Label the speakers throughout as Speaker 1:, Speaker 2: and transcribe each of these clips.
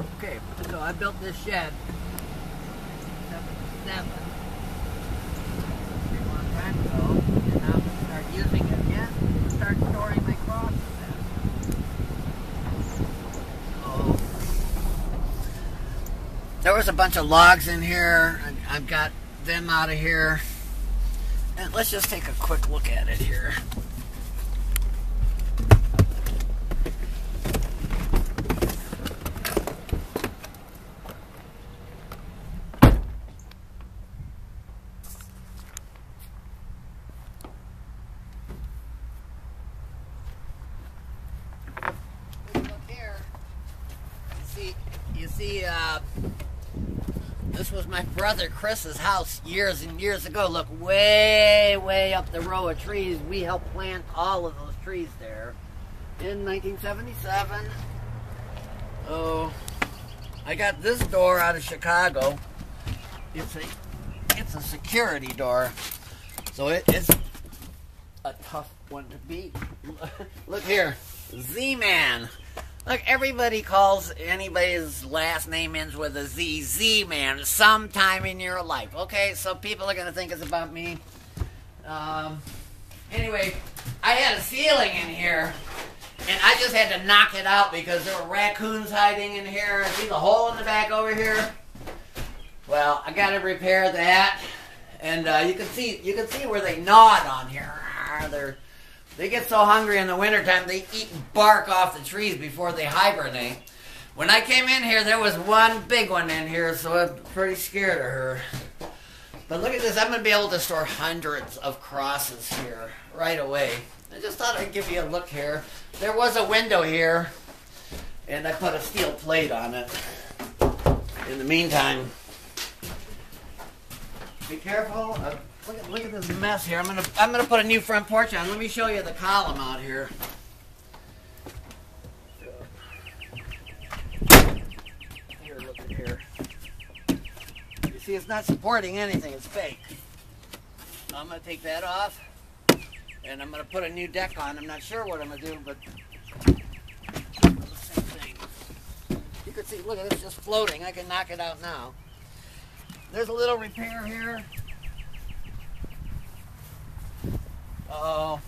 Speaker 1: Okay, so I built this shed. A long time ago, and start using it again. Start storing my in. So there was a bunch of logs in here. I've got them out of here. And let's just take a quick look at it here. Look here. You see, you see, uh, this was my brother Chris's house years and years ago. Look, way, way up the row of trees. We helped plant all of those trees there in 1977. Oh, I got this door out of Chicago. It's a, it's a security door, so it, it's a tough one to beat. Look here, Z-Man. Look, everybody calls anybody's last name ends with a Z. Z-Man, sometime in your life. Okay, so people are gonna think it's about me. Um, anyway, I had a ceiling in here, and I just had to knock it out because there were raccoons hiding in here. See the hole in the back over here? Well, I got to repair that, and uh, you can see you can see where they gnawed on here. They're they get so hungry in the wintertime they eat bark off the trees before they hibernate. When I came in here, there was one big one in here, so I'm pretty scared of her. But look at this, I'm going to be able to store hundreds of crosses here right away. I just thought I'd give you a look here. There was a window here, and I put a steel plate on it. In the meantime, be careful. Uh, look at look at this mess here. I'm gonna I'm gonna put a new front porch on. Let me show you the column out here. Here, look at here. You see, it's not supporting anything. It's fake. I'm gonna take that off, and I'm gonna put a new deck on. I'm not sure what I'm gonna do, but same thing. You can see. Look at this, just floating. I can knock it out now. There's a little repair here. Oh,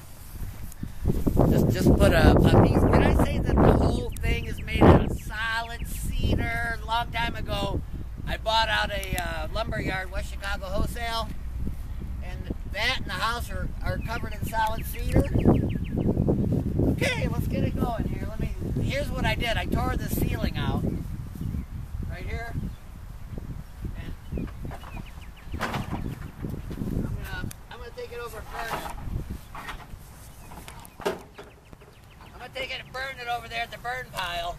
Speaker 1: just just put a, a piece. Can I say that the whole thing is made out of solid cedar? Long time ago, I bought out a uh, lumber yard, West Chicago Wholesale, and that and the house are, are covered in solid cedar. Okay, let's get it going here. Let me. Here's what I did. I tore the ceiling out right here. I'm gonna I'm gonna take it over first. I'm and burn it over there at the burn pile.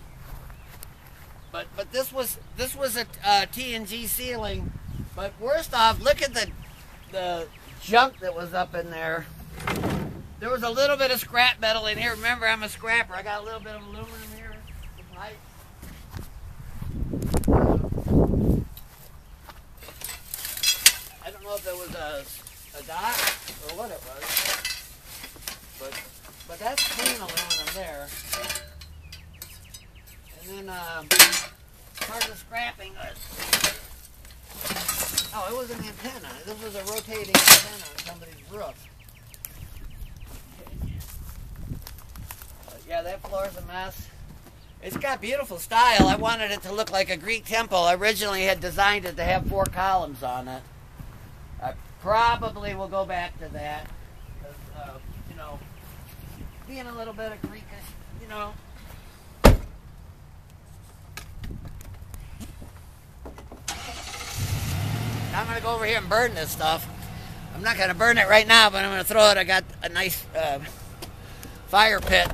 Speaker 1: But but this was this was a uh, TNG ceiling. But worst off, look at the the junk that was up in there. There was a little bit of scrap metal in here. Remember, I'm a scrapper. I got a little bit of aluminum here. I don't know if it was a, a dot or what it was, but but that's clean aluminum there. And then um, part of the scrapping was oh, it was an antenna. This was a rotating antenna on somebody's roof. But yeah, that floor's a mess. It's got beautiful style. I wanted it to look like a Greek temple. I originally had designed it to have four columns on it. I probably will go back to that. 'cause, uh, you know, being a little bit of Greekish, you know. I'm to go over here and burn this stuff. I'm not to burn it right now, but I'm to throw it. I got a nice uh, fire pit.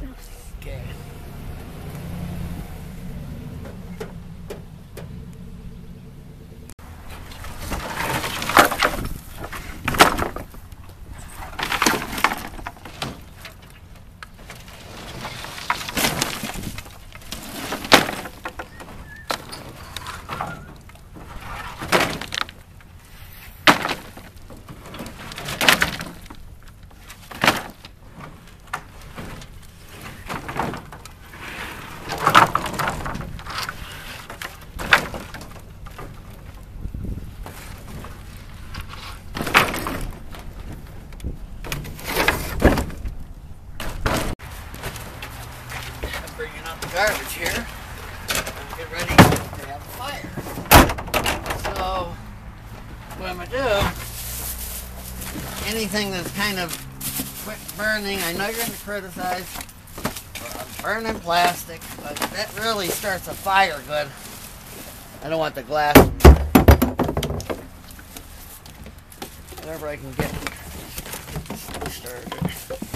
Speaker 1: Garbage here get ready to have a fire. So, what I'm going to do, anything that's kind of quick burning, I know you're going to criticize burning plastic, but that really starts a fire good. I don't want the glass. Whatever I can get started.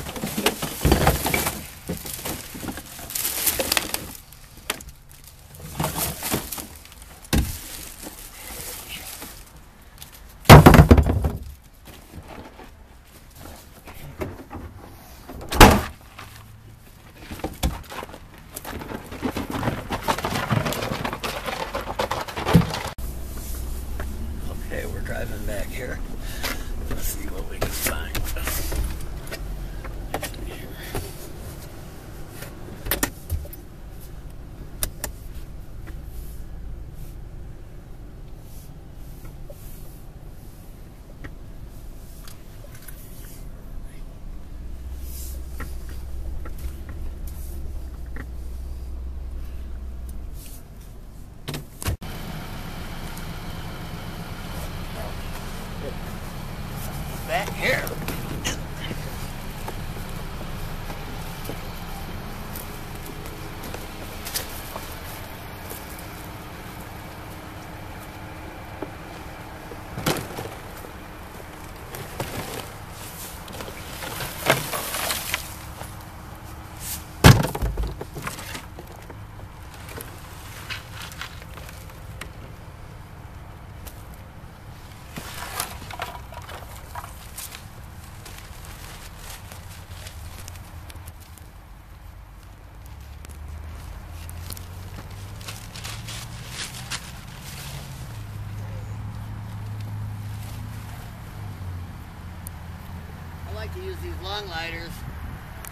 Speaker 1: Like to use these long lighters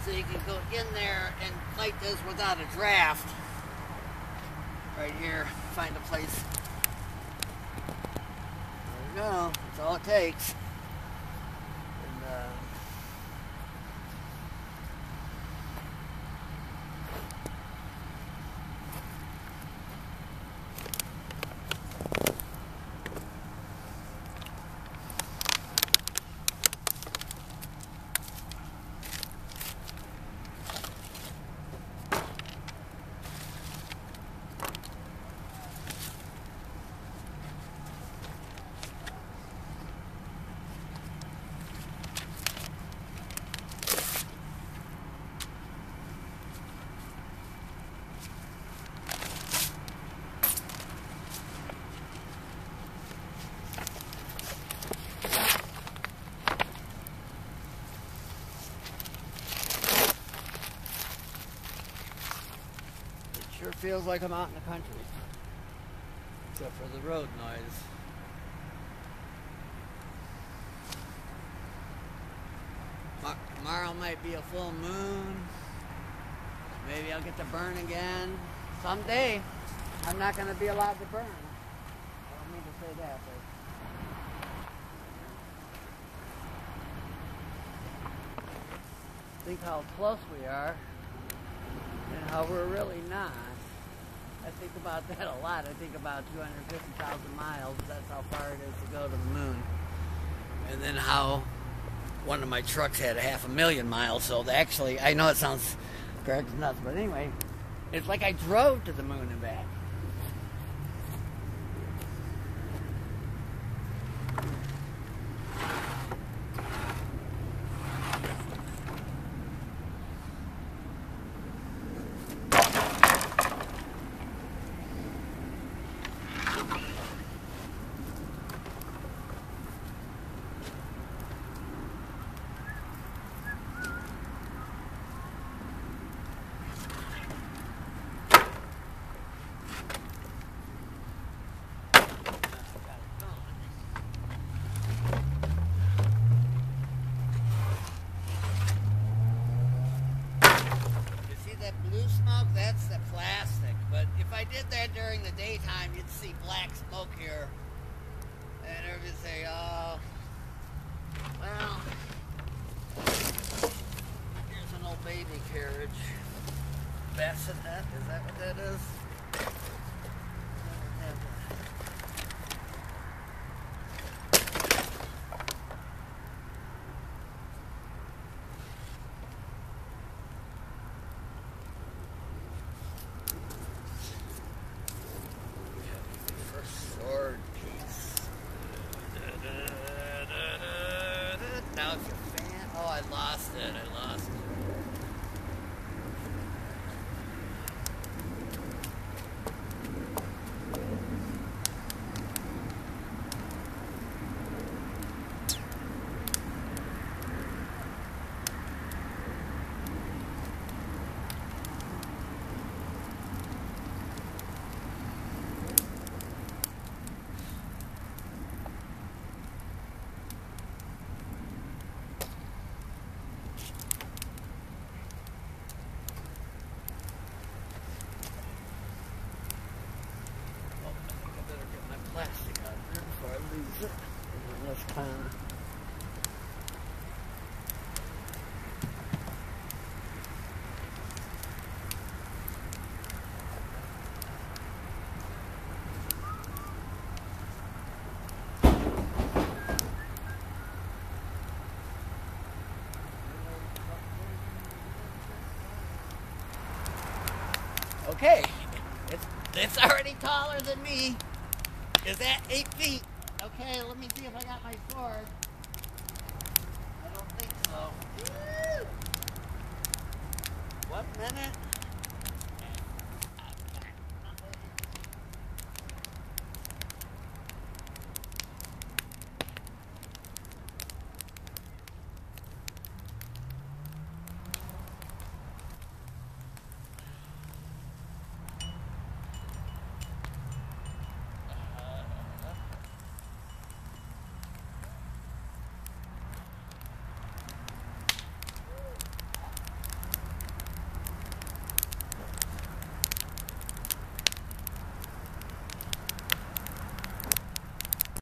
Speaker 1: so you can go in there and light this without a draft. Right here, find a place. There we go. That's all it takes. Feels like I'm out in the country. Except for the road noise. Tomorrow might be a full moon. Maybe I'll get to burn again. Someday, I'm not going to be allowed to burn. I don't mean to say that, but. Think how close we are and how we're really not. I think about that a lot. I think about 250,000 miles. That's how far it is to go to the moon. And then how one of my trucks had a half a million miles. So actually, I know it sounds correct nuts, but anyway, it's like I drove to the moon and back. You see that blue smoke? That's the plastic. But if I did that during the daytime, you'd see black smoke here. And everybody'd say, oh, well, here's an old baby carriage. bassinet. Is that what that is? First sword piece. Now it's your fan. Oh, I lost it. I lost it. Oh, I think I better get my plastic out of here before I lose it. And then this time. Okay, it's it's already taller than me. Is that eight feet? Okay, let me see if I got my sword. I don't think so. Woo! One minute.